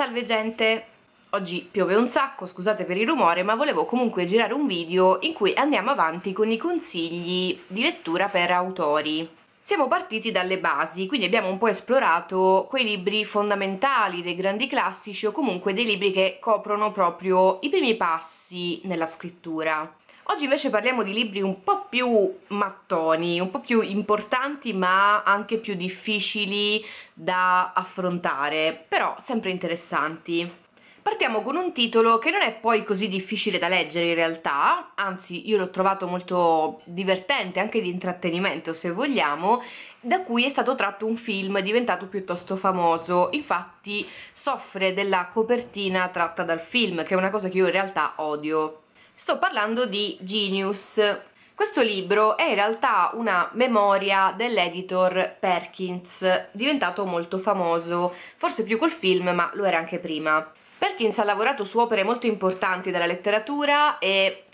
Salve gente! Oggi piove un sacco, scusate per il rumore, ma volevo comunque girare un video in cui andiamo avanti con i consigli di lettura per autori. Siamo partiti dalle basi, quindi abbiamo un po' esplorato quei libri fondamentali dei grandi classici o comunque dei libri che coprono proprio i primi passi nella scrittura. Oggi invece parliamo di libri un po' più mattoni, un po' più importanti ma anche più difficili da affrontare, però sempre interessanti. Partiamo con un titolo che non è poi così difficile da leggere in realtà, anzi io l'ho trovato molto divertente, anche di intrattenimento se vogliamo, da cui è stato tratto un film diventato piuttosto famoso, infatti soffre della copertina tratta dal film, che è una cosa che io in realtà odio. Sto parlando di Genius. Questo libro è in realtà una memoria dell'editor Perkins, diventato molto famoso, forse più col film, ma lo era anche prima. Perkins ha lavorato su opere molto importanti della letteratura e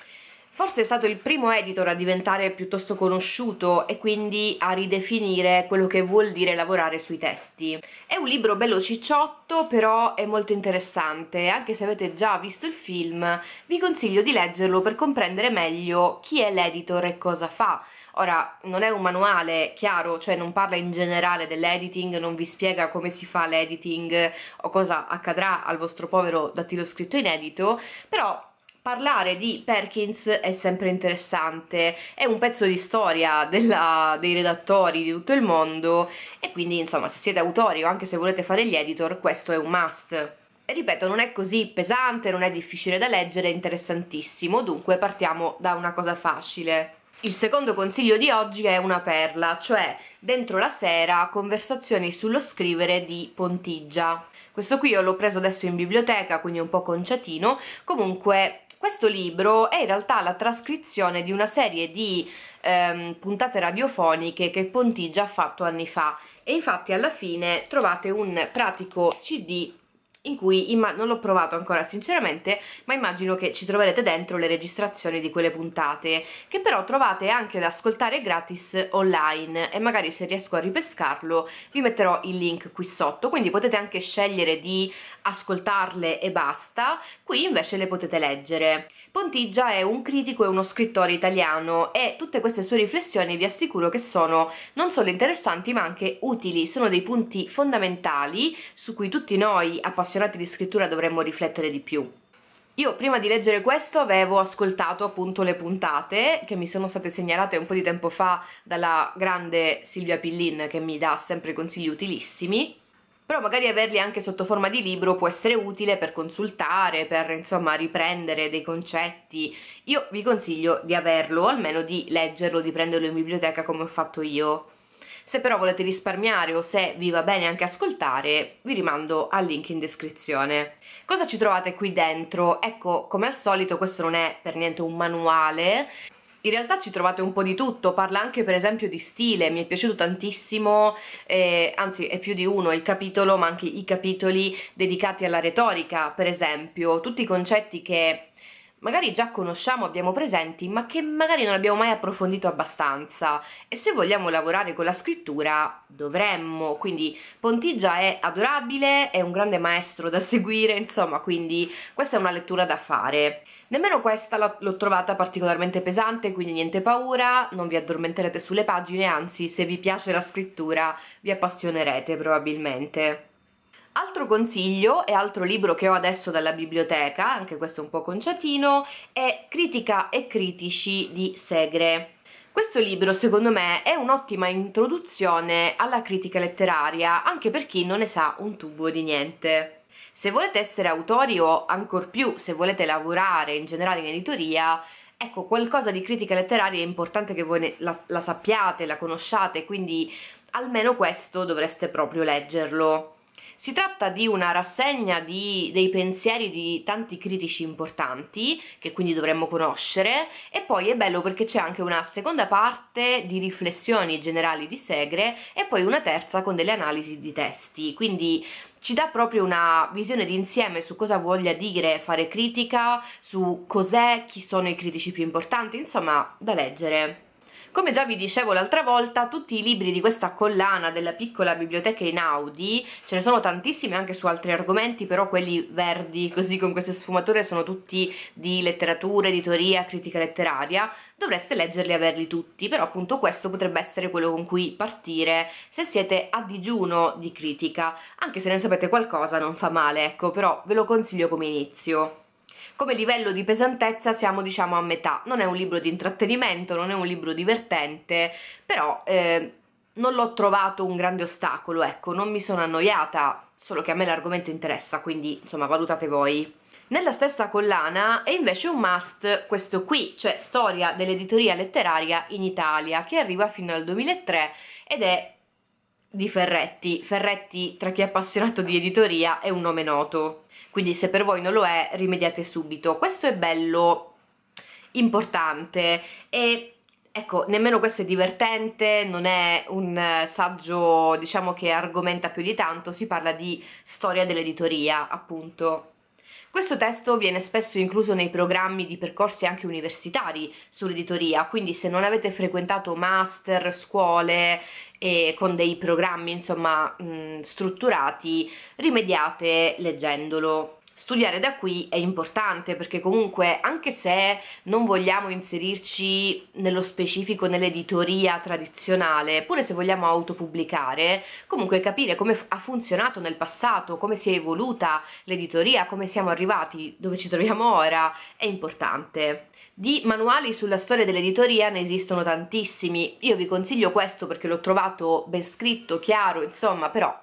Forse è stato il primo editor a diventare piuttosto conosciuto e quindi a ridefinire quello che vuol dire lavorare sui testi. È un libro bello cicciotto, però è molto interessante. Anche se avete già visto il film, vi consiglio di leggerlo per comprendere meglio chi è l'editor e cosa fa. Ora, non è un manuale chiaro, cioè non parla in generale dell'editing, non vi spiega come si fa l'editing o cosa accadrà al vostro povero dattilo scritto inedito, però parlare di Perkins è sempre interessante, è un pezzo di storia della, dei redattori di tutto il mondo e quindi insomma se siete autori o anche se volete fare gli editor questo è un must. E ripeto, non è così pesante, non è difficile da leggere, è interessantissimo, dunque partiamo da una cosa facile. Il secondo consiglio di oggi è una perla, cioè Dentro la sera, conversazioni sullo scrivere di Pontigia. Questo qui io l'ho preso adesso in biblioteca, quindi un po' conciatino, comunque questo libro è in realtà la trascrizione di una serie di ehm, puntate radiofoniche che Pontigia ha fatto anni fa. E infatti alla fine trovate un pratico CD in cui non l'ho provato ancora sinceramente ma immagino che ci troverete dentro le registrazioni di quelle puntate che però trovate anche da ascoltare gratis online e magari se riesco a ripescarlo vi metterò il link qui sotto quindi potete anche scegliere di ascoltarle e basta qui invece le potete leggere Pontigia è un critico e uno scrittore italiano e tutte queste sue riflessioni vi assicuro che sono non solo interessanti ma anche utili, sono dei punti fondamentali su cui tutti noi appassionati di scrittura dovremmo riflettere di più. Io prima di leggere questo avevo ascoltato appunto le puntate che mi sono state segnalate un po' di tempo fa dalla grande Silvia Pillin che mi dà sempre consigli utilissimi però magari averli anche sotto forma di libro può essere utile per consultare, per insomma riprendere dei concetti. Io vi consiglio di averlo, o almeno di leggerlo, di prenderlo in biblioteca come ho fatto io. Se però volete risparmiare o se vi va bene anche ascoltare, vi rimando al link in descrizione. Cosa ci trovate qui dentro? Ecco, come al solito questo non è per niente un manuale, in realtà ci trovate un po' di tutto, parla anche per esempio di stile, mi è piaciuto tantissimo, eh, anzi è più di uno il capitolo, ma anche i capitoli dedicati alla retorica, per esempio, tutti i concetti che magari già conosciamo, abbiamo presenti, ma che magari non abbiamo mai approfondito abbastanza e se vogliamo lavorare con la scrittura dovremmo, quindi Pontigia è adorabile, è un grande maestro da seguire, insomma, quindi questa è una lettura da fare. Nemmeno questa l'ho trovata particolarmente pesante, quindi niente paura, non vi addormenterete sulle pagine, anzi se vi piace la scrittura vi appassionerete probabilmente. Altro consiglio e altro libro che ho adesso dalla biblioteca, anche questo un po' conciatino, è Critica e critici di Segre. Questo libro secondo me è un'ottima introduzione alla critica letteraria, anche per chi non ne sa un tubo di niente. Se volete essere autori o ancor più se volete lavorare in generale in editoria, ecco, qualcosa di critica letteraria è importante che voi la, la sappiate, la conosciate, quindi almeno questo dovreste proprio leggerlo. Si tratta di una rassegna di, dei pensieri di tanti critici importanti, che quindi dovremmo conoscere, e poi è bello perché c'è anche una seconda parte di riflessioni generali di Segre e poi una terza con delle analisi di testi, quindi ci dà proprio una visione d'insieme su cosa voglia dire fare critica, su cos'è, chi sono i critici più importanti, insomma da leggere. Come già vi dicevo l'altra volta, tutti i libri di questa collana della piccola biblioteca in Audi, ce ne sono tantissimi anche su altri argomenti, però quelli verdi, così con queste sfumature, sono tutti di letteratura, editoria, critica letteraria, dovreste leggerli e averli tutti, però appunto questo potrebbe essere quello con cui partire se siete a digiuno di critica, anche se ne sapete qualcosa non fa male, ecco, però ve lo consiglio come inizio. Come livello di pesantezza siamo diciamo a metà, non è un libro di intrattenimento, non è un libro divertente, però eh, non l'ho trovato un grande ostacolo, ecco, non mi sono annoiata, solo che a me l'argomento interessa, quindi insomma valutate voi. Nella stessa collana è invece un must questo qui, cioè Storia dell'editoria letteraria in Italia, che arriva fino al 2003 ed è di Ferretti. Ferretti, tra chi è appassionato di editoria, è un nome noto quindi se per voi non lo è rimediate subito. Questo è bello importante. E ecco nemmeno questo è divertente non è un saggio diciamo che argomenta più di tanto. Si parla di storia dell'editoria appunto questo testo viene spesso incluso nei programmi di percorsi anche universitari sull'editoria, quindi se non avete frequentato master, scuole e con dei programmi insomma mh, strutturati, rimediate leggendolo. Studiare da qui è importante perché comunque anche se non vogliamo inserirci nello specifico nell'editoria tradizionale, pure se vogliamo autopubblicare, comunque capire come ha funzionato nel passato, come si è evoluta l'editoria, come siamo arrivati dove ci troviamo ora, è importante. Di manuali sulla storia dell'editoria ne esistono tantissimi, io vi consiglio questo perché l'ho trovato ben scritto, chiaro, insomma, però.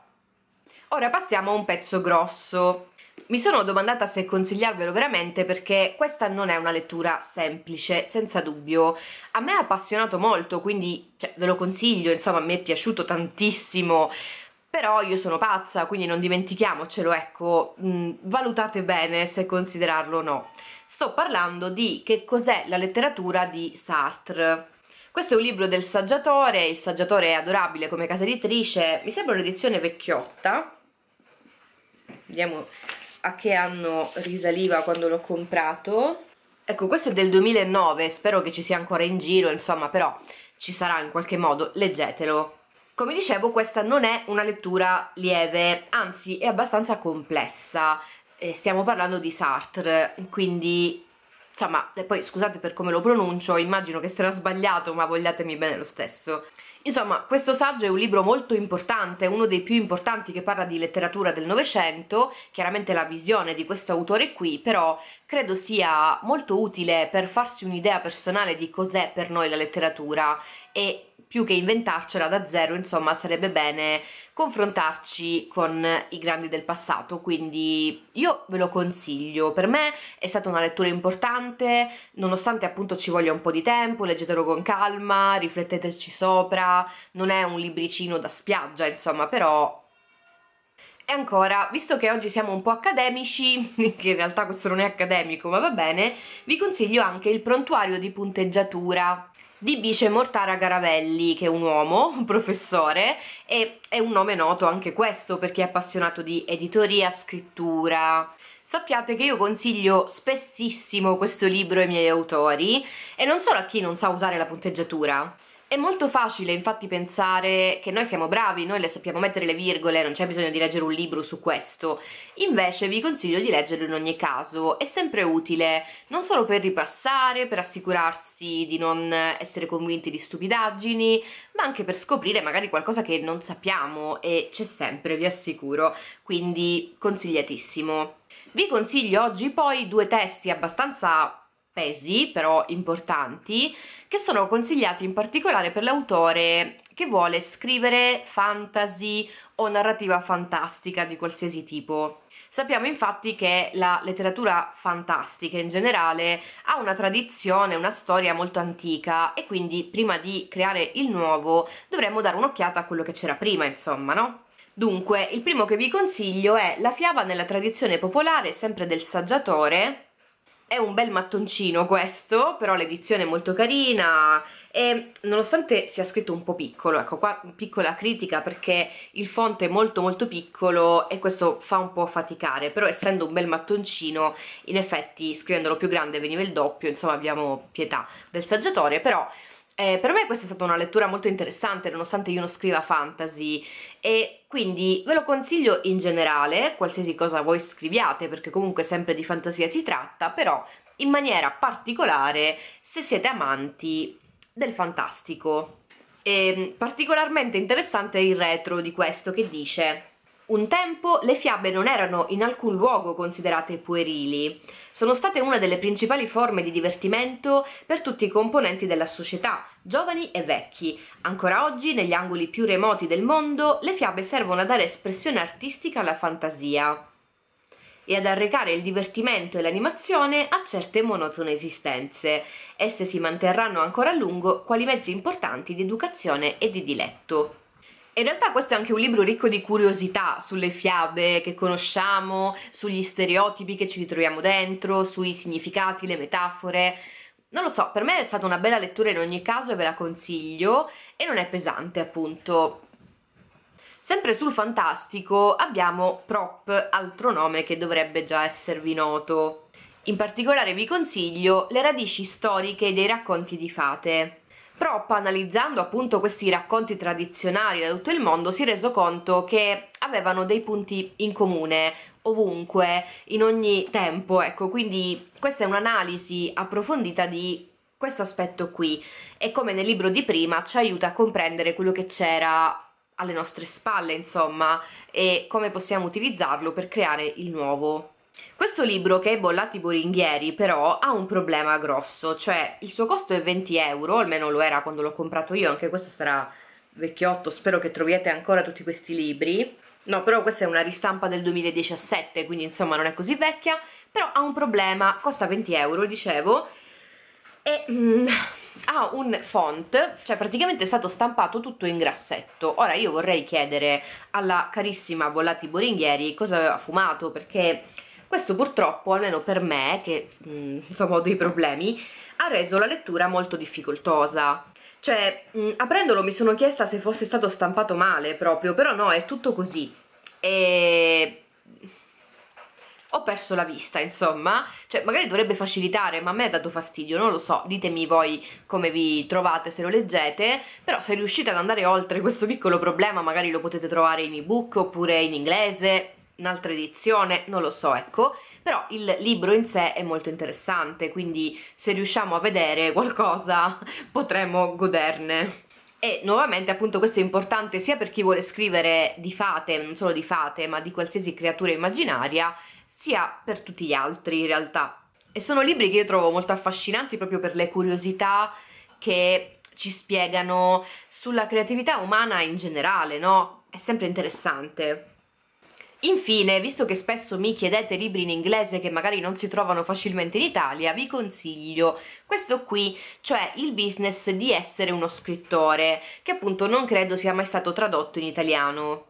Ora passiamo a un pezzo grosso. Mi sono domandata se consigliarvelo veramente perché questa non è una lettura semplice, senza dubbio. A me ha appassionato molto, quindi cioè, ve lo consiglio, insomma, a me è piaciuto tantissimo però io sono pazza, quindi non dimentichiamocelo, ecco, mh, mm, valutate bene se considerarlo o no. Sto parlando di che cos'è la letteratura di Sartre. Questo è un libro del saggiatore, il saggiatore è adorabile come casa editrice, mi sembra un'edizione vecchiotta, vediamo a che anno risaliva quando l'ho comprato. Ecco, questo è del 2009, spero che ci sia ancora in giro, insomma, però ci sarà in qualche modo, leggetelo. Come dicevo questa non è una lettura lieve, anzi è abbastanza complessa, eh, stiamo parlando di Sartre, quindi insomma, poi scusate per come lo pronuncio, immagino che sarà sbagliato ma vogliatemi bene lo stesso. Insomma, questo saggio è un libro molto importante, uno dei più importanti che parla di letteratura del Novecento, chiaramente la visione di questo autore qui, però credo sia molto utile per farsi un'idea personale di cos'è per noi la letteratura e più che inventarcela da zero, insomma, sarebbe bene confrontarci con i grandi del passato, quindi io ve lo consiglio. Per me è stata una lettura importante, nonostante appunto ci voglia un po' di tempo, leggetelo con calma, rifletteteci sopra, non è un libricino da spiaggia, insomma, però e ancora, visto che oggi siamo un po' accademici, che in realtà questo non è accademico, ma va bene, vi consiglio anche il prontuario di punteggiatura di Bice Mortara Garavelli, che è un uomo, un professore, e è un nome noto anche questo perché è appassionato di editoria, scrittura. Sappiate che io consiglio spessissimo questo libro ai miei autori, e non solo a chi non sa usare la punteggiatura, è molto facile infatti pensare che noi siamo bravi, noi le sappiamo mettere le virgole, non c'è bisogno di leggere un libro su questo. Invece vi consiglio di leggerlo in ogni caso, è sempre utile, non solo per ripassare, per assicurarsi di non essere convinti di stupidaggini, ma anche per scoprire magari qualcosa che non sappiamo e c'è sempre, vi assicuro, quindi consigliatissimo. Vi consiglio oggi poi due testi abbastanza pesi, però importanti, che sono consigliati in particolare per l'autore che vuole scrivere fantasy o narrativa fantastica di qualsiasi tipo. Sappiamo infatti che la letteratura fantastica in generale ha una tradizione, una storia molto antica e quindi prima di creare il nuovo dovremmo dare un'occhiata a quello che c'era prima, insomma, no? Dunque, il primo che vi consiglio è La fiaba nella tradizione popolare, sempre del saggiatore, è un bel mattoncino questo, però l'edizione è molto carina e nonostante sia scritto un po' piccolo, ecco qua piccola critica perché il font è molto molto piccolo e questo fa un po' faticare, però essendo un bel mattoncino in effetti scrivendolo più grande veniva il doppio, insomma abbiamo pietà del saggiatore, però Eh, per me questa è stata una lettura molto interessante nonostante io non scriva fantasy e quindi ve lo consiglio in generale, qualsiasi cosa voi scriviate perché comunque sempre di fantasia si tratta, però in maniera particolare se siete amanti del fantastico. E particolarmente interessante il retro di questo che dice un tempo le fiabe non erano in alcun luogo considerate puerili, sono state una delle principali forme di divertimento per tutti i componenti della società, giovani e vecchi. Ancora oggi, negli angoli più remoti del mondo, le fiabe servono a dare espressione artistica alla fantasia e ad arrecare il divertimento e l'animazione a certe monotone esistenze. Esse si manterranno ancora a lungo quali mezzi importanti di educazione e di diletto. In realtà questo è anche un libro ricco di curiosità sulle fiabe che conosciamo, sugli stereotipi che ci ritroviamo dentro, sui significati, le metafore. Non lo so, per me è stata una bella lettura in ogni caso e ve la consiglio e non è pesante appunto. Sempre sul fantastico abbiamo Prop, altro nome che dovrebbe già esservi noto. In particolare vi consiglio le radici storiche dei racconti di fate. Prop, analizzando appunto questi racconti tradizionali da tutto il mondo, si è reso conto che avevano dei punti in comune ovunque, in ogni tempo, ecco, quindi questa è un'analisi approfondita di questo aspetto qui e come nel libro di prima ci aiuta a comprendere quello che c'era alle nostre spalle, insomma, e come possiamo utilizzarlo per creare il nuovo. Questo libro, che è Bollati Boringhieri, però ha un problema grosso, cioè il suo costo è 20 euro, almeno lo era quando l'ho comprato io, anche questo sarà vecchiotto, spero che troviate ancora tutti questi libri. No, però questa è una ristampa del 2017, quindi insomma non è così vecchia, però ha un problema, costa 20 euro, dicevo, e mm, ha un font, cioè praticamente è stato stampato tutto in grassetto. Ora io vorrei chiedere alla carissima Bollati Boringhieri cosa aveva fumato, perché questo purtroppo, almeno per me, che mh, mm, insomma ho dei problemi, ha reso la lettura molto difficoltosa. Cioè, mh, mm, aprendolo mi sono chiesta se fosse stato stampato male proprio, però no, è tutto così. E ho perso la vista, insomma, cioè magari dovrebbe facilitare, ma a me ha dato fastidio, non lo so, ditemi voi come vi trovate se lo leggete, però se riuscite ad andare oltre questo piccolo problema magari lo potete trovare in ebook oppure in inglese, un'altra edizione, non lo so, ecco, però il libro in sé è molto interessante, quindi se riusciamo a vedere qualcosa potremo goderne. E nuovamente appunto questo è importante sia per chi vuole scrivere di fate, non solo di fate, ma di qualsiasi creatura immaginaria, sia per tutti gli altri in realtà. E sono libri che io trovo molto affascinanti proprio per le curiosità che ci spiegano sulla creatività umana in generale, no? È sempre interessante. Infine, visto che spesso mi chiedete libri in inglese che magari non si trovano facilmente in Italia, vi consiglio questo qui, cioè il business di essere uno scrittore, che appunto non credo sia mai stato tradotto in italiano.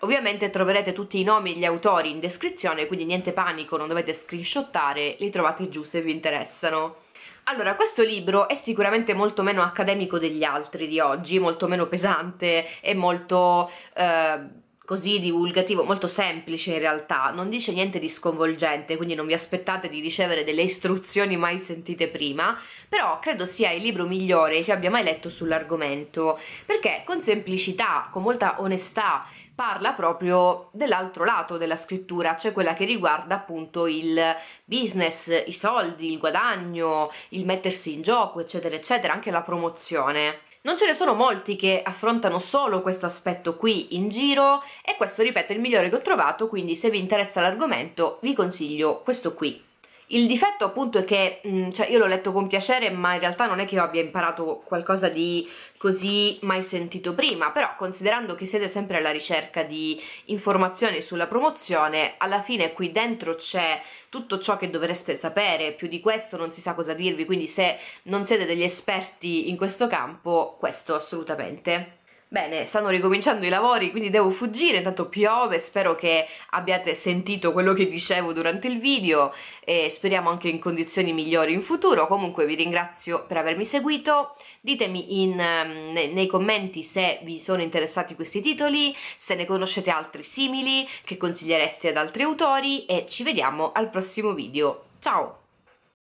Ovviamente troverete tutti i nomi e gli autori in descrizione, quindi niente panico, non dovete screenshottare, li trovate giù se vi interessano. Allora, questo libro è sicuramente molto meno accademico degli altri di oggi, molto meno pesante e molto... Eh, così divulgativo, molto semplice in realtà, non dice niente di sconvolgente, quindi non vi aspettate di ricevere delle istruzioni mai sentite prima, però credo sia il libro migliore che abbia mai letto sull'argomento, perché con semplicità, con molta onestà, parla proprio dell'altro lato della scrittura, cioè quella che riguarda appunto il business, i soldi, il guadagno, il mettersi in gioco, eccetera, eccetera, anche la promozione. Non ce ne sono molti che affrontano solo questo aspetto qui in giro e questo, ripeto, è il migliore che ho trovato, quindi se vi interessa l'argomento vi consiglio questo qui. Il difetto appunto è che, cioè io l'ho letto con piacere ma in realtà non è che io abbia imparato qualcosa di così mai sentito prima, però considerando che siete sempre alla ricerca di informazioni sulla promozione, alla fine qui dentro c'è tutto ciò che dovreste sapere, più di questo non si sa cosa dirvi, quindi se non siete degli esperti in questo campo, questo assolutamente. Bene, stanno ricominciando i lavori, quindi devo fuggire, intanto piove, spero che abbiate sentito quello che dicevo durante il video e speriamo anche in condizioni migliori in futuro. Comunque vi ringrazio per avermi seguito, ditemi in, um, nei commenti se vi sono interessati questi titoli, se ne conoscete altri simili, che consigliereste ad altri autori e ci vediamo al prossimo video. Ciao!